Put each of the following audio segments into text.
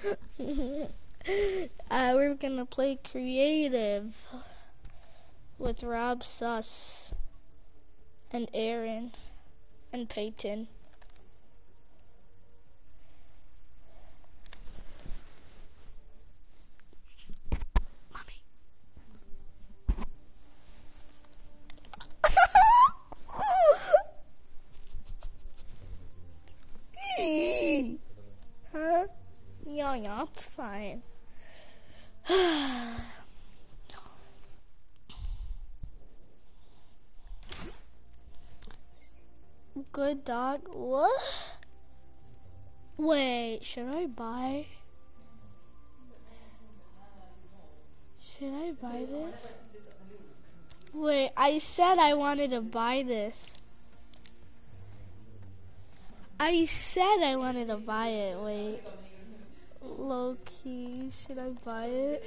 uh, we're gonna play creative with Rob Suss and Aaron and Peyton. Mommy. huh? Yeah, yeah, it's fine. Good dog. What? Wait, should I buy? Should I buy this? Wait, I said I wanted to buy this. I said I wanted to buy it. Wait. Low key, should I buy it?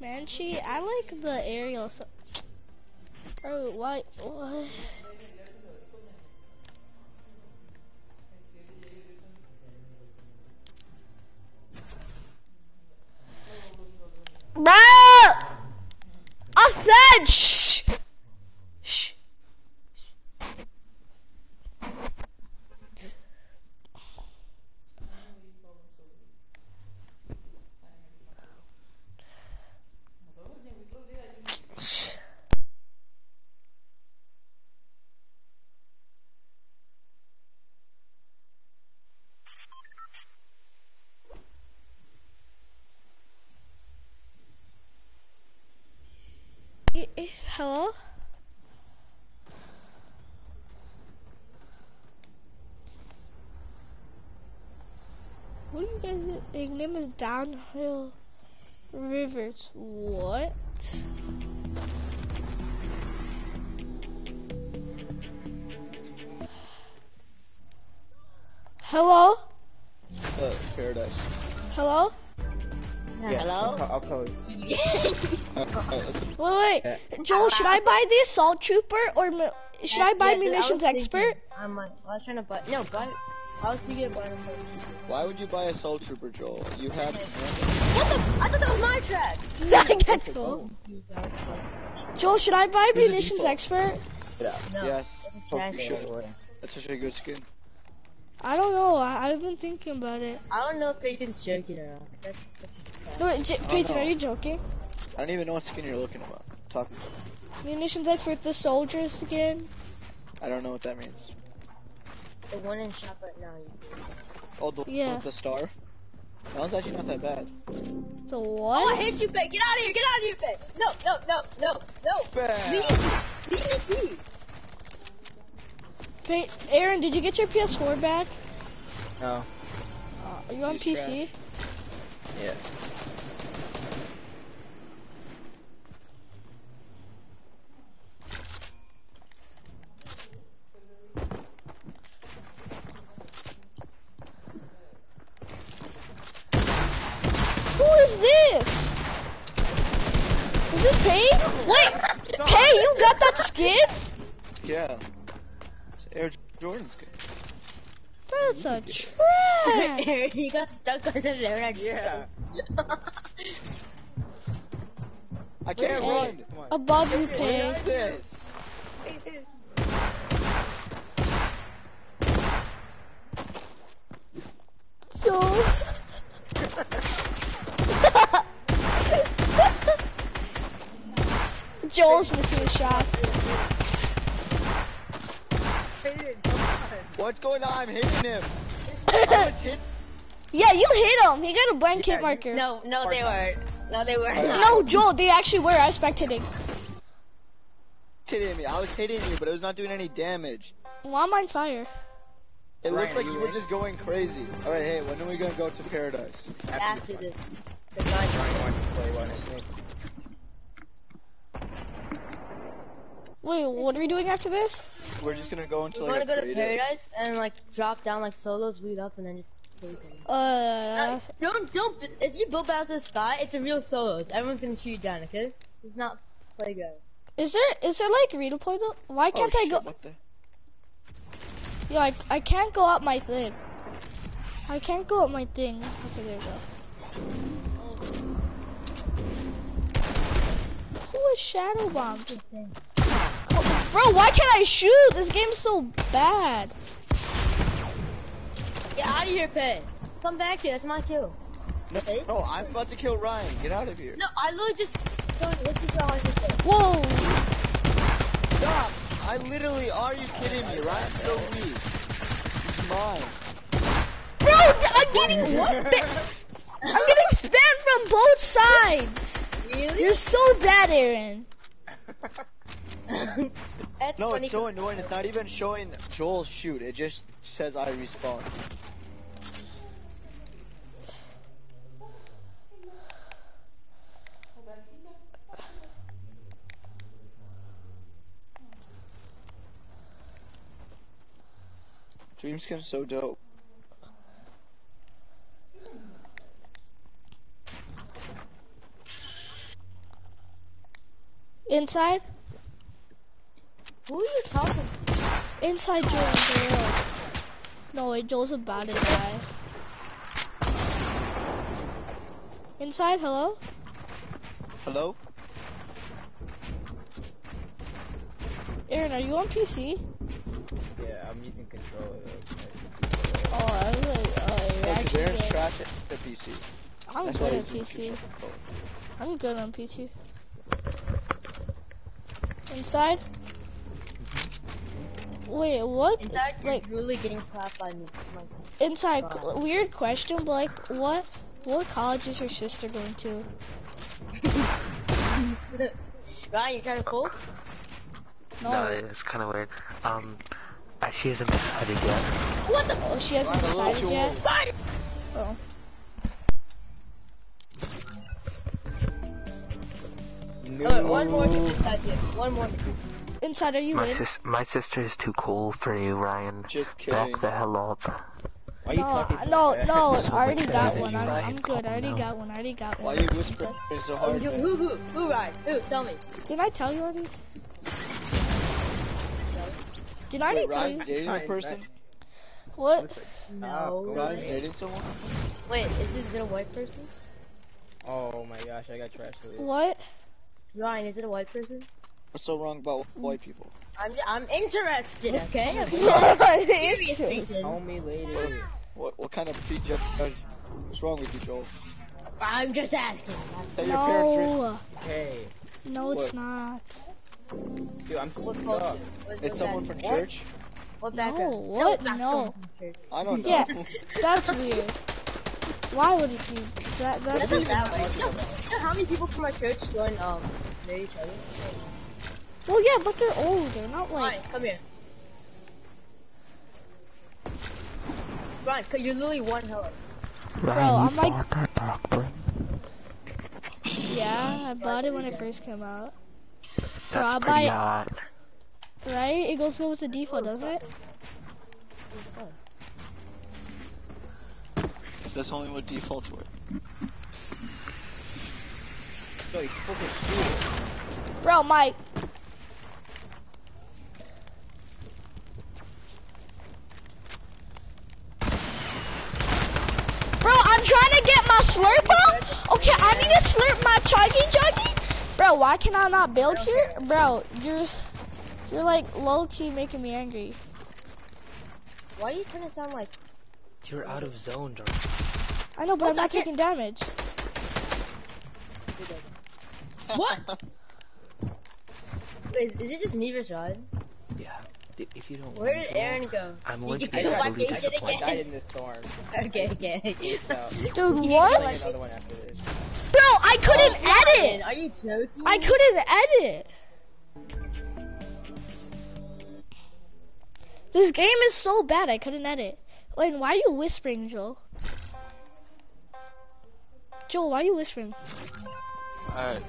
Banshee, I like the aerial. So Bro, why? What? Bro! I said shh! Shh. I- I- Hello? What do you guys? Your name is Downhill Rivers. What? Hello? Uh, paradise. Hello? Yeah, Hello? I'll, I'll call you. Uh, uh, Wait, wait. Yeah. Joel, should I buy the assault trooper or should I buy Yeah, dude, munitions was expert? thinking, I'm like, I was trying to buy. No, buy. I was thinking of buying a soul why would you buy a Soul Trooper, Joel? You have. What the? I thought that was my tracks. That's cool. Oh. Joel, should I buy Who's the munitions expert? Yeah. No. Yes. Hope you should. That's such a good skin. I don't know. I- I've been thinking about it. I don't know if Peyton's joking or not. That's such a No, wait, J- Oh, Peyton, no. are you joking? I don't even know what skin you're looking about. Talking about. Munitions expert, the soldier skin. I don't know what that means. The one in shop right now. You Oh, the Yeah. the star. That one's actually not that bad. The Oh, what? I hate you, Pey. Get out of here. Get out of here, Pey. No, no, no, no, no. Bam. Leave. Leave me be. Aaron, did you get your PS4 back? No. Uh, are you on He's PC? Yeah. Who is this? Is this Pay? Wait, Pay, you got that skin? Yeah. It's Air Jordan skin. That's a trash. Aaron, you got stuck under there. and I just- I can't Wait, run. Come on. Above you, What Pay. So. Joel's missing shots. What's going on? I'm hitting him. Hit. yeah, you hit him. He got a blank Yeah, hit marker. No, no, they weren't. No, they weren't. No, Joel, they actually were. I was spectating. hitting me. I was hitting you, but it was not doing any damage. Why am I on fire? It Ryan, looked like you you were just going crazy. All right, hey, when are we gonna go to paradise? After you this. The guy Ryan wants to play one. I think. Wait, what are we doing after this? We're just gonna go into We like want to go to creative- paradise and like drop down like solos, lead up, and then just take them. Uh, Uh, don't don't. If you build out the sky, it's a real solos. Everyone's gonna shoot you down. Okay? It's not playground. Is there is there like redeploy though? Why can't oh, I shit, go? What the? Yo, I I can't go up my thing. I can't go up my thing. Okay, there we go. Who is shadow bombs? Bro, why can't I shoot? This game's so bad. Get out of here, Pay. Come back here. That's my kill. No, Hey? no, I'm about to kill Ryan. Get out of here. No, I literally just. Let's just go on this way. Whoa. Stop! I literally, are you kidding me? Ryan's so weak. He's mine. Bro, I'm getting spam. I'm getting spammed from both sides. Really? You're so bad, Aaron. That's No, it's so annoying. It's not even showing Joel shoot. It just says I respawn. Dream skin's so dope. Inside? Who are you talking? Inside Joel. Joel. No, wait, Joel's about to die. Inside, hello? Hello? Aaron, are you on PC? Yeah, I'm using controller. Oh, I was like, oh, 'cause actually Aaron's good. trash at the PC. I'm That's good at PC. I'm good on PC. Inside? Wait, what? Inside, you're Like, really getting clapped by me. Like, inside, qu- weird question, but like, what, what college is your sister going to? Ryan, you trying to pull? No. No, it's kind of weird. Um, uh, she hasn't decided yet. What the? Oh, she hasn't Ryan, decided too yet? old. Fire! Oh. Oh, one more to inside here. One more. Inside, are you My in? sis, my sister is too cool for you, Ryan. Just kidding. Back the hell up. Why are you No, talking? no, fast? no, So I already got one. I'm, I'm good. I already got one. I already got one. Why one. you whispering so hard? Who, man? who, who, who, Ryan? Who? Tell me. Didn't I tell you already? Did I already Wait, tell Ryan's you? dating a Ryan, person? What? No. Uh, Ryan's dating someone? Wait, is it, is it a white person? Oh my gosh, I got trash to What? Ryan, is it a white person? What's so wrong about white people? I'm, I'm interested, okay? I'm It's serious reason. Tell me later. What what kind of prejudge? What's wrong with you, Joel? I'm just asking. That your parents no, Hey, no, it's What? not. dude, I'm What speaking culture? up. What, It's what someone back- from church? What background? No, what? not No. someone from church. I don't know. Yeah, that's weird. Why would it be? That that's That's a weird. bad way. You know, you know how many people from our church join um marry each other? Well, yeah, but they're older, not like. Ryan, come here. Ryan, cause you're literally one health. Ryan, I'm like- bought that? Yeah, I bought it when it first came out. That's I'll pretty buy- hot. Right? It goes good with the default, doesn't it? That's only what defaults were. So you're supposed to shoot it. Bro, Mike. Bro, I'm trying to get my slurp up. Okay, I need to slurp my chuggy juggy. Bro, why can I not build here? Bro, you're you're like low key making me angry. Why are you trying to sound like? You're out of zone, Jordan. I know, but What I'm not heck? taking damage. What? Wait, is it just me versus Ryan? Yeah. D- If you don't Where want did to, Aaron go? I'm Did going you to get get my totally face I died in the storm. Okay, okay. Dude, what? another one after this. Bro, I couldn't oh, Ryan, edit. Are you joking? I couldn't edit. This game is so bad, I couldn't edit. Wait, why are you whispering, Joel? Joel, why are you whispering? Alright.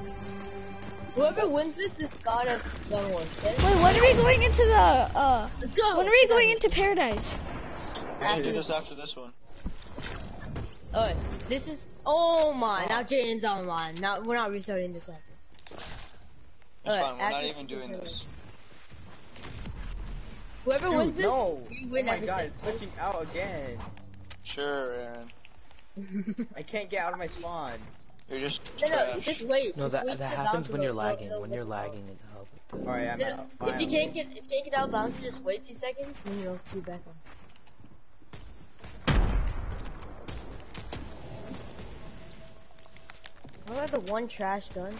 Whoever wins this is God of Gun Wars. Okay? Wait, when are we going into the, uh, Let's go. when are we going into paradise? We'll do this after this one. Oh, this is. Oh my! Now Jaden's online. Now we're not restarting this after. It's Alright, fine. We're not even doing this. Whoever wins Dude, this, no. you Oh my everything. god, it's glitching out again. Sure, Aaron. I can't get out of my spawn. You're just no, no, just wait. No, just that wait that happens when you're lagging. When you're lagging, it helps. Alright, I'm No, out. If you can't get if you can't get out bouncer, just wait two seconds, then you'll be back on. I got the one trash gun.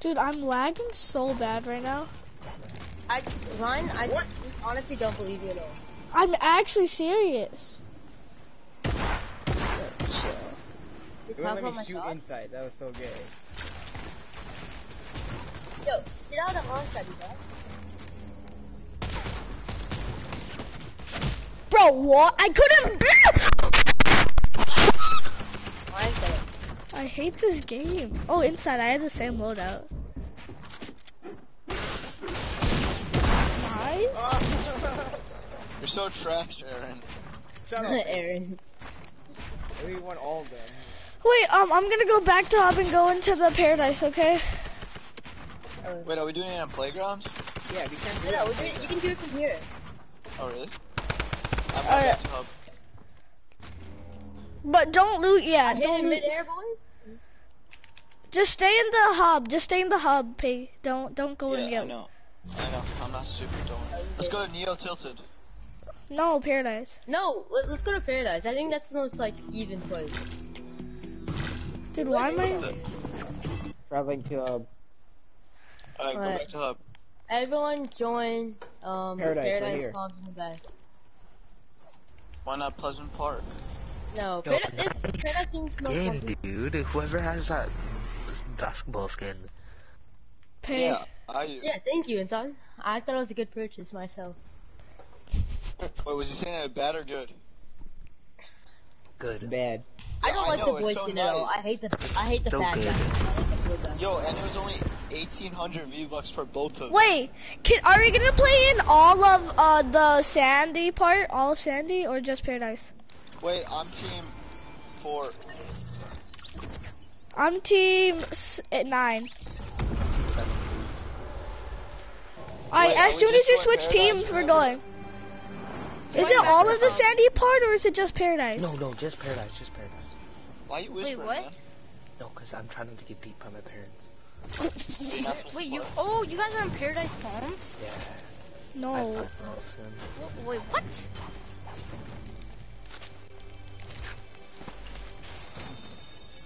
Dude, I'm lagging so bad right now. I Ryan, I honestly don't believe you at all. I'm actually serious. You You talk wouldn't let me shoot shots? inside. That was so gay. Yo, sit out of launch pad, you guys. Bro, what? I couldn't. Ryan said it. I hate this game. Oh, inside, I had the same loadout. Nice. You're so trash, Aaron. Shut up. Aaron. we won all of them. Wait, um, I'm gonna go back to hub and go into the paradise, okay? Wait, are we doing it on playgrounds? Yeah, we can't do No, no, it. we're you can do it from here. Oh, really? I'm not Alright. back to hub. But don't loot I yet. hit Don't in loot. midair, boys. Just stay in the hub. Just stay in the hub, Pig. Don't don't go and Yeah, I get. know. I know. I'm not stupid. Don't. Let's go to Neo Tilted. No, paradise. No, let, let's go to paradise. I think that's the most like even place. Dude, why am I? Traveling to uh, Alright, go Alright. back to hub. Everyone join um Paradise, right paradise here. comms in the back. Why not Pleasant Park? No, Yo. paradise, it's, paradise seems most Skin, dude. Whoever has that basketball skin. Pay. Yeah, I do. Yeah, thank you, Insan. I thought it was a good purchase myself. Wait, was he saying it bad or good? Good. bad. I don't I like know, the it's voice so skin at nice. I hate the I hate the So fat good. guy. I like the cool. Yo, and it was only 1,800 V bucks for both of them. Wait, can, are we gonna play in all of uh, the Sandy part, all of Sandy, or just Paradise? Wait, I'm team four. I'm team s- at nine. Alright, as soon as you switch Paradise teams, we're going. Is it all of the. Sandy part, or is it just Paradise? No, no, just paradise, just paradise. Why you whispering, what? man? No, cause I'm trying not to get beat by my parents. You're not supposed to Wait, you? Oh, you guys are in Paradise Palms? Yeah. No. fucking listen. Wh- Wait, what?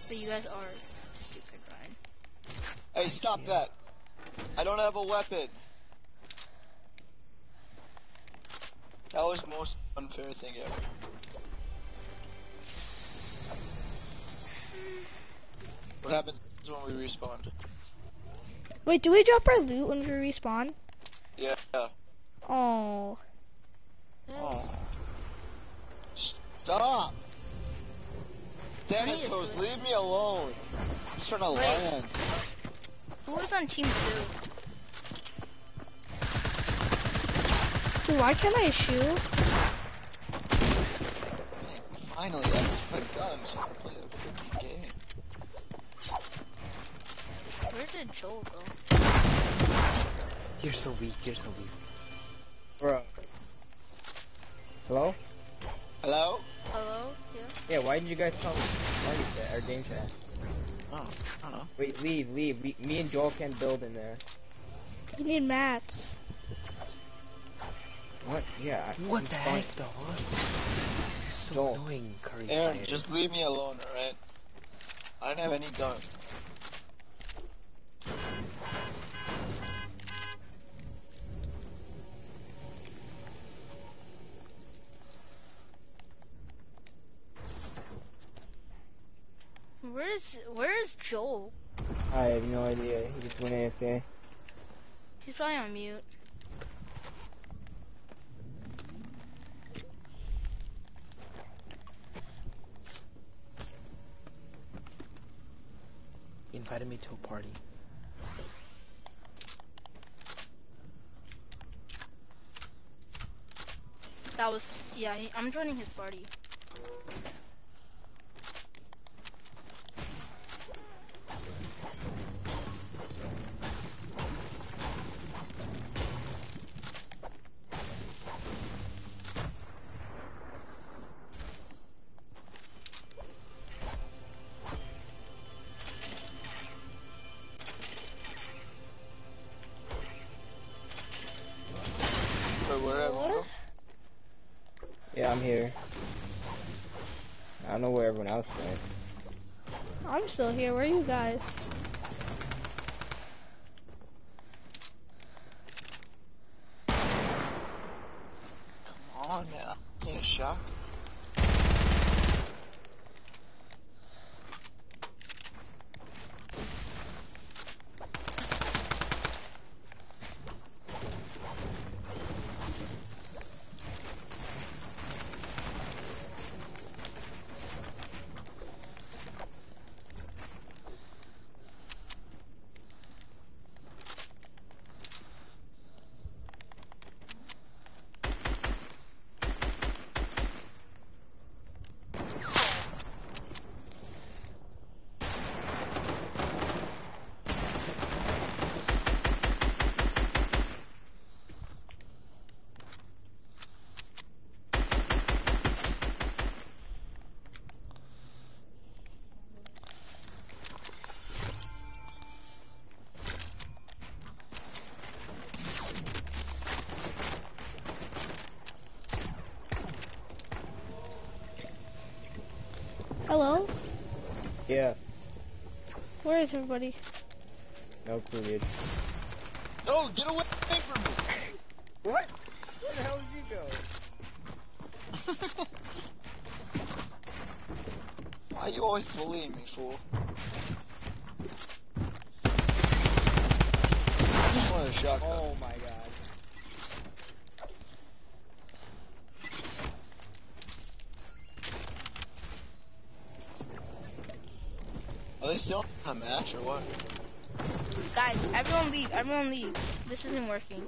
But you guys are stupid, Ryan. Hey, stop that. I don't have a weapon. That was the most unfair thing ever. What happens when we respawn? Wait, do we drop our loot when we respawn? Yeah. Oh. Oh. Stop! Honey, Thanatos, leave me alone. I'm trying to Wait. land. Who is on team two? Dude, why can't I shoot? Finally, I have my guns. I can play a freaking game. Where did Joel go? You're so weak, you're so weak. Bro. Hello? Hello? Hello? Yeah. Yeah, why didn't you guys come party chat or game chat? Oh, I don't know. Wait, leave, leave. We, me and Joel can't build in there. We need mats. What? Yeah. I- What I'm the fine. heck, dog? You're so Joel. annoying, Curry. Aaron, just leave me alone, alright? I don't have any guns. Where is Where is Joel? I have no idea. He just went AFK. He's probably on mute. He invited me to a party. That was yeah. He, I'm joining his party. I'm here. I don't know where everyone else went. I'm still here. Where are you guys? Come on now. Need a shot. Hello? Yeah, Where is everybody? no clue, dude. No, get away from me! What? Where the hell did you go? Why are you always bullying me, fool? I just wanted a shotgun. Oh my god. Are they still a match or what? Guys, everyone leave. Everyone leave. This isn't working.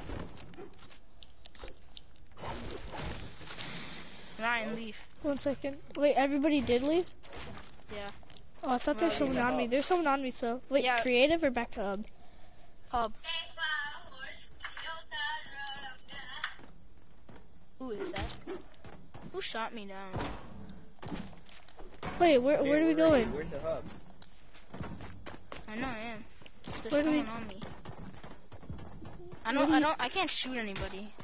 Ryan, leave. One second. Wait, everybody did leave? Yeah. Oh, I thought there's someone on me. There's someone on me, so. Wait, Yeah. creative or back to hub? Hub. Who is that? Who shot me down? Wait, where, where are we going? Where's the hub? I know I am. There's Where someone on me. I don't, do I don't. I can't shoot anybody.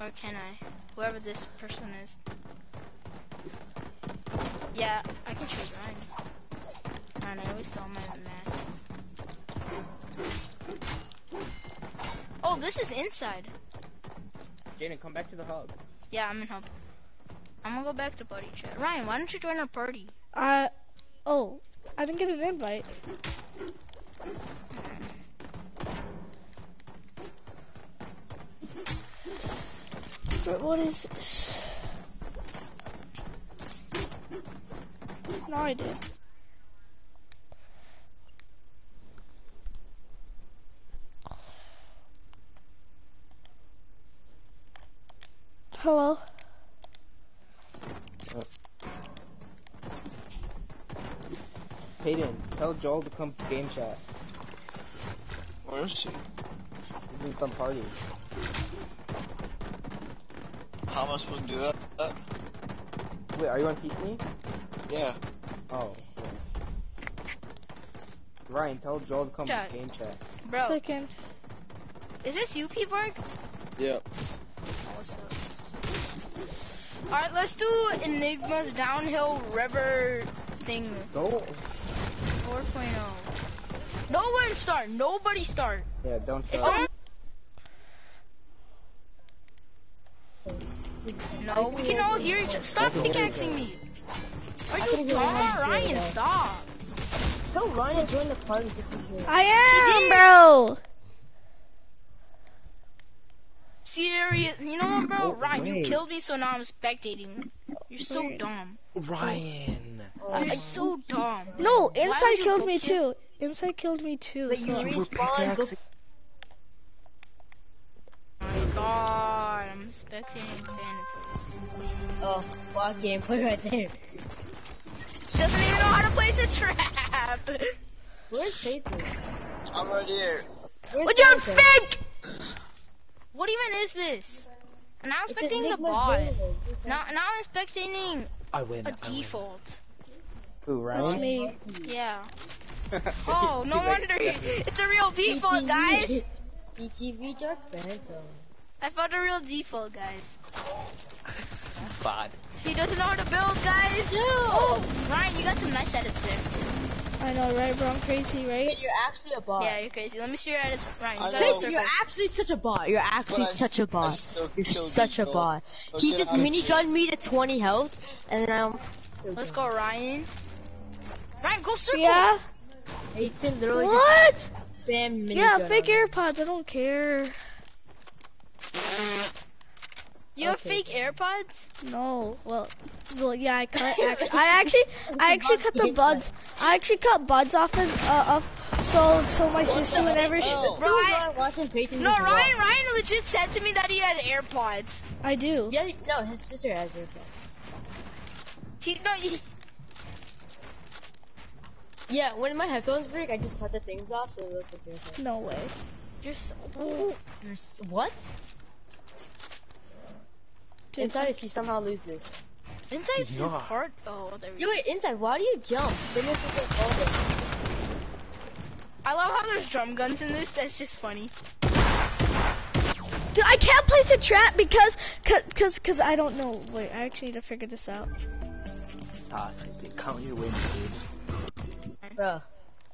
Or can I? Whoever this person is. Yeah, I can shoot Ryan. Ryan, I always throw my mats. Oh, this is inside. Jaden, come back to the hub. Yeah, I'm in hub. I'm gonna go back to party chat. Ryan, why don't you join our party? Uh, oh, I didn't get an invite. But what is this? No, I did. Hello. Peyton, tell Joel to come to game chat. Where is he? We'll do some party. How am I supposed to do that? that? Wait, are you on PC? Yeah. Oh. yeah. Ryan, tell Joel to come Chat. to game chat. Bro, Second. is this you, P-Berg? Yep. What's up? Alright, let's do Enigma's downhill river thing Go. 4.0. No one start. Nobody start. Yeah, don't If start. No, we can all hear each other. Stop pickaxing me. Are you dumb? Ryan, stop. Tell Ryan to join the party just in case. I am, did. bro. Serious. You know what, bro? Oh, Ryan, you killed me, so now I'm spectating. You're so dumb. Ryan. Oh. You're so dumb. No, inside killed me too. Inside killed me too. But you So. You were respawn, pickaxing. Oh my god, I'm spectating Thanatos. Oh, fuck gameplay right there. Doesn't even know how to place a trap. Where's Peyton? I'm right here. Where's Would you Peyton? think? What even is this? And I'm It's spectating the Enigma's bot. Jailer. Now, now I'm spectating I win. a I win. default. Who, That's me. Yeah. Oh, no He's like, wonder "Definitely." it's a real default, guys. TTV Dark Phantom. I found a real default, guys. Bot. He doesn't know how to build, guys. No. Oh, Ryan, you got some nice edits there. I know, right, bro? I'm crazy, right? You're actually a bot. Yeah, you're crazy. Let me see your edits, Ryan. you gotta Chris, you're actually such a bot. You're actually I- such a bot. still You're such a people. bot. He just I'm- minigunned me to 20 health, and then I'm. So Let's dumb. go, Ryan. Ryan, go circle. Yeah? Peyton literally What? just spam minigun. Yeah, fake me. AirPods. I don't care. You have fake AirPods? No, well, well, yeah, I cut. Actually, I actually, I actually cut the buds. I actually cut buds off of, uh, off, so so my sister whenever she, hell? Still Ryan- watching Peyton. No, just Ryan. walk. Ryan legit said to me that he had AirPods. I do. Yeah, no, his sister has it. He no. He, Yeah, when my headphones break, I just cut the things off so it looks like they're No way. you're so. What? Dude, Inside, if you somehow lose this. Inside Yeah. the part. Oh, there we Yo, go. wait, inside, why do you jump? Then you have to get all I love how there's drum guns in this. That's just funny. Dude, I can't place a trap because, cause, cause, cause I don't know. Wait, I actually need to figure this out. Ah, Toxic, dude. Count your wins, dude. Bro.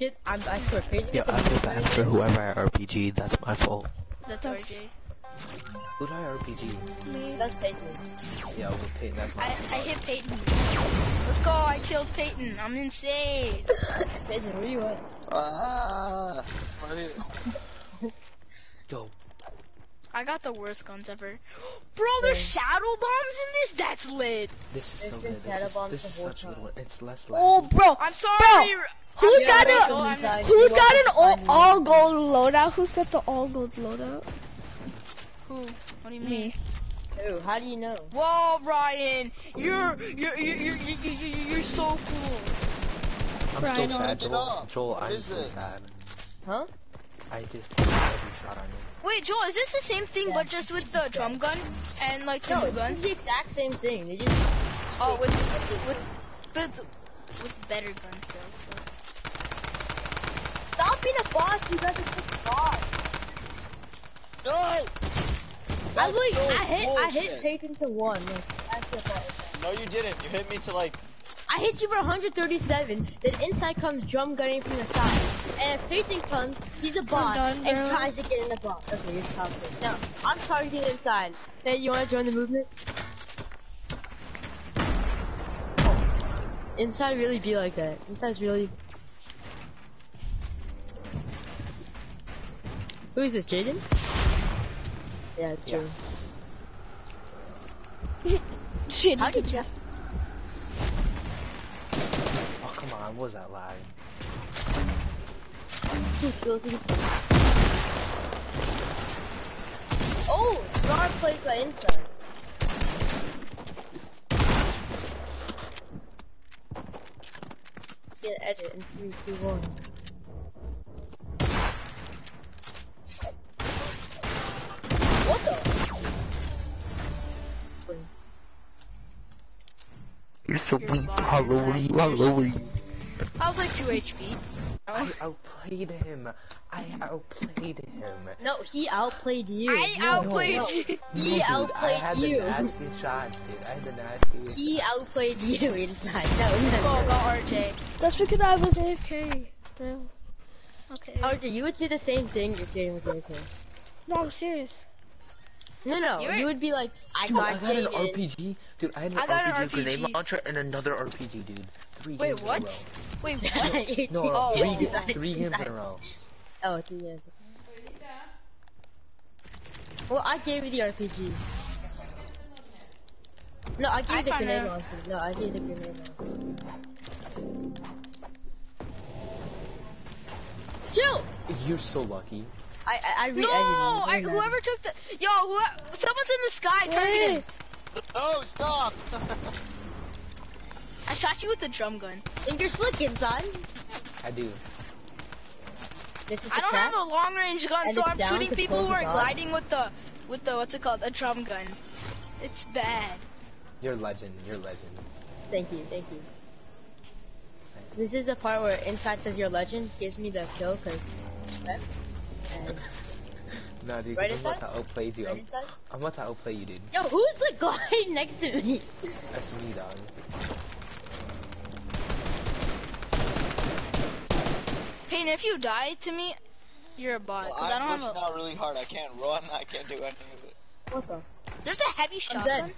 Get, I'm, I swear, Peyton. Yeah, I feel bad for whoever I RPG. That's my fault. That's That's- RJ. Who did I RPG? That's Peyton. Yeah, well, okay, that's I, my I hit Peyton. Let's go. I killed Peyton. I'm insane. Peyton, where you at? Ah, funny. Yo, I got the worst guns ever. Bro, there's shadow bombs in this? That's lit. this is so There's good. This is, this is such a good one. It's less Oh, bro, I'm sorry. who's I'm got a, Joel, I'm- Inside, who's you got an all, all gold loadout? Who's got the all gold loadout? Who? What do you mean? Me. Who? How do you know? Whoa, Ryan, you're you're you're you're you're, you're, you're so cool. I'm Brian, so sad, Joel. Joel, I'm so this? sad. Huh? I just every shot on you. Wait, Joel, is this the same thing but just with the drum gun and like the No, new this is the exact same thing. They just Oh, with with with with better guns though. So. stop being a boss. You guys are such boss. No! I That's look, so I hit, I hit. Peyton to one. Like, that's the boss. No, you didn't. You hit me to like. I hit you for 137. Then inside comes drum gunning from the side, and if Peyton comes, he's a bot done, and bro. tries to get in the box. Okay, you're toxic. Now I'm targeting inside. Hey, you want to join the movement? Inside really be like that. Inside's really. Who is this, Jaden? Yeah, it's true. Shit, how did you? Oh, come on, was that lag? Oh, Snar plays by inside. See an edit in 3, 2, 1. How low are you? I was like 2 HP. I outplayed him. I outplayed him. No, he outplayed you. I No, outplayed no. you. He No, dude, I outplayed had you. the nastiest shots, dude. I had the nastiest. He outplayed you inside. No, Let's no, go, go RJ. That's because I was AFK. Bro. Okay. RJ, you would say the same thing if Jaden was okay. No, I'm serious. No, no, You were- you would be like, I Dude, I got got an RPG. Dude, I had an I got an RPG, grenade RPG. launcher and another RPG, dude. Three Wait, games in a what? row. Wait, what? You're No, cheating. Oh, three, ga- Inside, three games in a row. Oh, three years. Well, I gave you the RPG. No, I gave I you the found grenade out. launcher. No, I gave you the grenade launcher. Chill! You're so lucky. I I, I read No, I, whoever took the yo, whoever, someone's in the sky targeting. Wait. Oh, stop! I shot you with the drum gun. Think you're slick inside. I do. This is. I don't trap. have a long range gun, And so I'm shooting people who are gliding with the with the what's it called, a drum gun. It's bad. You're legend. You're legend. Thank you, thank you. This is the part where inside says your legend gives me the kill because. And Nah, dude, 'cause Right I'm about to outplay you. Right I'm, inside? I'm about to outplay you, dude. Yo, who's the guy next to me? That's me, dog. Payne, if you die to me, you're a bot. Well, Cause I I'm don't pushing have a. out really hard. I can't run. I can't do any of it. What the? There's a heavy I'm shotgun. dead.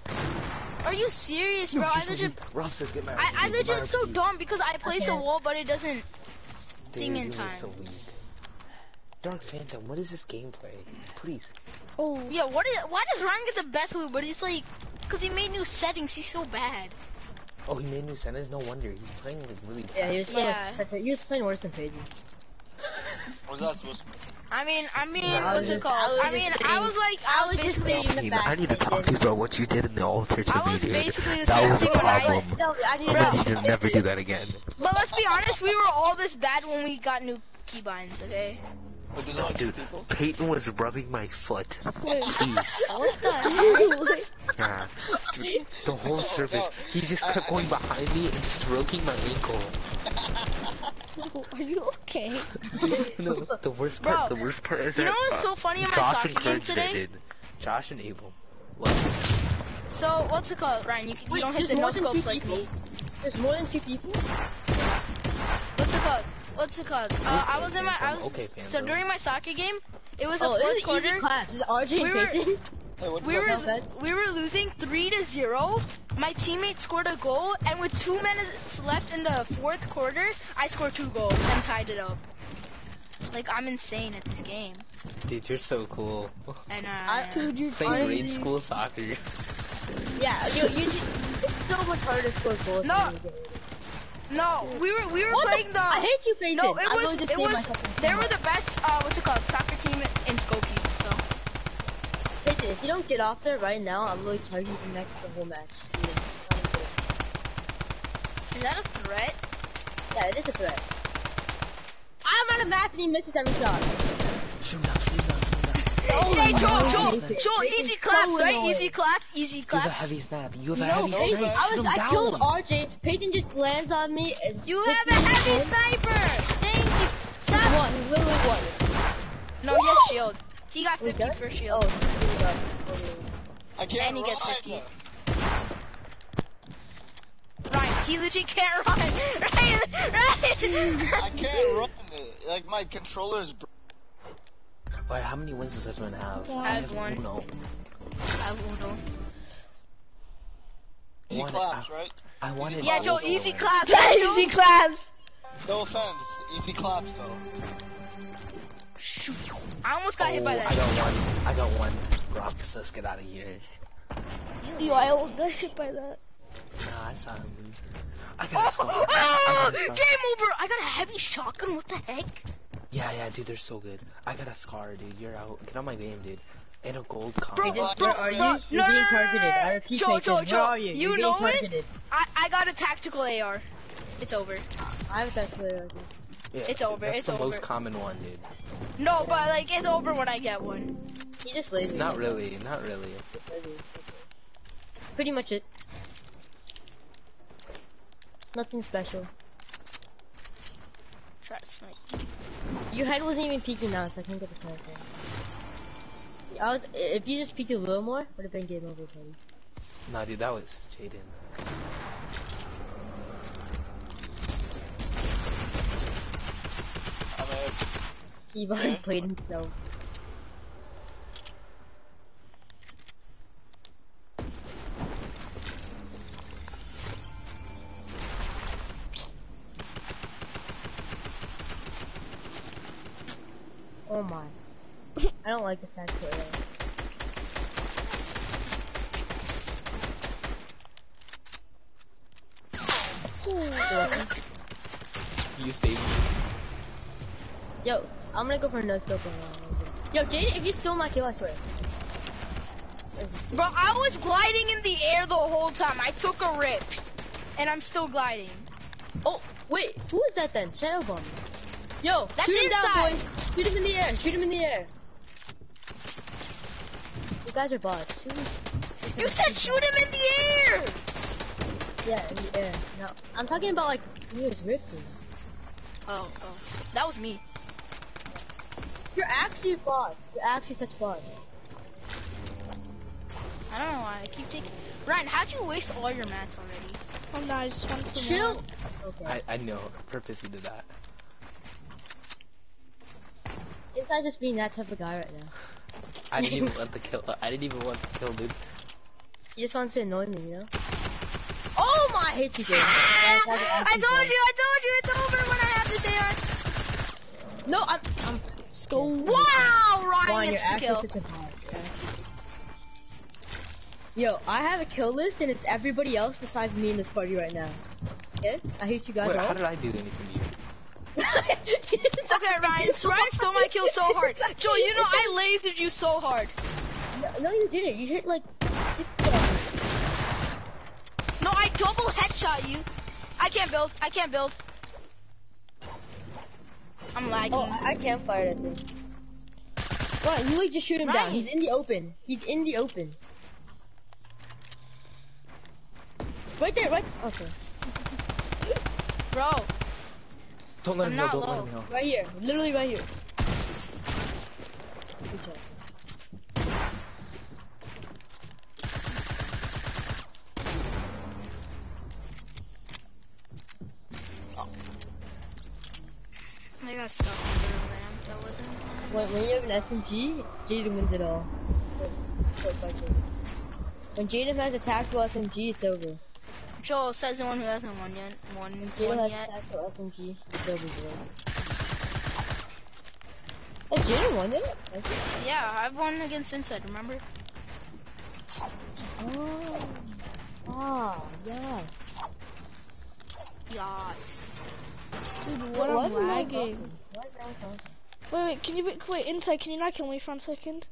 Are you serious, bro? I legit. Rob says get my I, I RPG, legit so dumb because I place a wall, but it doesn't. Dude, thing in time. so weak. Dark Phantom, what is this gameplay? Please. Oh, Yeah, what is? Why does Ryan get the best loot? But he's like, cause he made new settings. He's so bad. Oh, he made new settings? No wonder. He's playing like really Yeah, he was playing Yeah. like such he was playing worse than Phaedon. What's that supposed to mean? I mean, I mean, No, I what's was it called? I I, mean, saying- I was like, I I was was just basically. saying- the I need to talk to you about what you did in the altar to I me, was dude. basically the That same was a thing when I- problem. No, I need I to you to never do that again. But let's be honest, we were all this bad when we got new keybinds. Okay. But there's No, only two dude, people. Peyton was rubbing my foot. wait. Please. What the hell? Yeah. Dude, the whole surface. He just kept going behind me and stroking my ankle. Are you okay? no, the worst part, Bro, the worst part is you that know what's uh, so funny in my Josh soccer game encouraged it, today? dude. Josh and Abel. What? So what's it called, Ryan? You, can, you Wait, don't hit the no-scopes like people? me. There's more than two people? What's it called? What's it called? Uh, I was in my. I was Okay, so during my soccer game. It was a Oh, fourth this is quarter. easy class. This is RJ We and were- Peyton. We were offense. we were losing three to zero. My teammate scored a goal, and with two minutes left in the fourth quarter, I scored two goals and tied it up. Like I'm insane at this game, Dude, you're so cool. and uh, I- Dude, you're Playing grade school soccer. Yeah, you, you, it's so much harder to score goals. No. Than you get. no, we were we were What playing the. I hate you, Peyton. no, it I'm was going to it save was they were the best. Uh, what's it called? Soccer team in Skokie. So Peyton, if you don't get off there right now, I'm really targeting you next the whole match. Yeah, I'm kidding. is that a threat? Yeah, it is a threat. I'm on a match and he misses every shot. Shoot shoot now, shoot now. hey, Joel, annoying. Joel, Joel, Peyton's easy so claps, right? Easy claps, easy You have a claps. heavy snap. You have a No, heavy Peyton, snap. I was I killed down. RJ. Peyton just lands on me and You have a heavy home. sniper. Thank you. Stop. one. He literally won. No, he has shield. He got 50 does? for Oh, shield. here we go. Okay. I can't And he gets run. 50. Ryan, he legit can't run. Ryan, Ryan. I can't run. Like my controller's. Br- Wait, how many wins does this one have? One. I have one. Uno. I won't know. Easy One, claps, I- right? I wanted. Yeah. Joe, Uno easy claps. Easy claps. No offense. Easy claps though. Shoot. I almost got hit by Oh, that. I got one. I got one. Rock, let's get out of here. Yo, I almost got hit by that. Nah, I saw him. I Oh, got a scar. oh, I got game over. I got a heavy shotgun. What the heck? Yeah, yeah, dude, they're so good. I got a scar, dude. You're out. Get on my game, dude. And a gold comp. Bro, Peyton, bro, where are you? bro, You're no, being no, no, targeted. no, no. I repeat, Joe, Peyton, Joe, where Joe, are you? you You're know being it? targeted. I, I got a tactical AR. It's over. I have that clear. Yeah, It's over, That's it's the over. most common one, dude. No, but like it's over when I get one. He just lazy. Not really, not really. Pretty much it. Nothing special. Try to snipe. Your head wasn't even peeking out, so I can't get the sniper. I was. If you just peeked a little more, would have been game over, buddy. Nah, dude, that was Jaden. I'm. He already played himself. Oh my. I don't like this tactical. You're welcome. You saved me. Yo, I'm gonna go for a no scope right now. Yo, Jaden, if you steal my kill, I swear. This is stupid. Bro, I was gliding in the air the whole time. I took a rip, and I'm still gliding. Oh, wait, who is that then? Shadow Bomb. Yo, That's shoot him down, boys. Shoot him in the air. Shoot him in the air. You guys are bots. Shoot. You said shoot him in the air. Yeah, in the air. No, I'm talking about like he was rifting. Oh, oh, that was me. You're actually bots. You're actually such bots. I don't know why I keep taking. Ryan, how'd you waste all your mats already? Oh no, I just want to Chill. Okay. I, I know, I purposely did that. Inside just being that type of guy right now. I didn't even want the kill. I didn't even want the kill, dude. He just wants to annoy me, you know? Oh my, I hate you, Jaden. Ah, I told you, I told you, it's over when I have this AR. No, I'm. I'm Let's go. Wow, Ryan Juan, gets the kill. such a okay? Yo, I have a kill list and it's everybody else besides me in this party right now. Okay? I hate you guys Wait, all. how did I do anything to you? Okay, Ryan, Ryan stole my kill so hard. Joel, you know I lasered you so hard. No, no, you didn't. You hit like six. uh, No, I double headshot you. I can't build. I can't build. I'm lagging. Oh, I can't fire that thing. Ryan, you like just shoot him down. He's in the open. He's in the open. Right there, right. Okay. Bro, Oh, don't let I'm him know, don't low. let him know. Right here. Literally right here. Good job. I got stuck under a ramp that wasn't. When, when you have an SMG, Jaden wins it all. Quite frankly. When Jaden has a tactical SMG, it's over. Joel says the one who hasn't won yet. Won, When Jaden won has a yet. SMG. Hey, Jaden won it? Yeah, I've won against Inside. Remember? Oh. Ah, yes. Yes. Dude, what is I'm lagging. Why is no? Wait, wait, can you, be, wait, inside, can you not kill me for one second?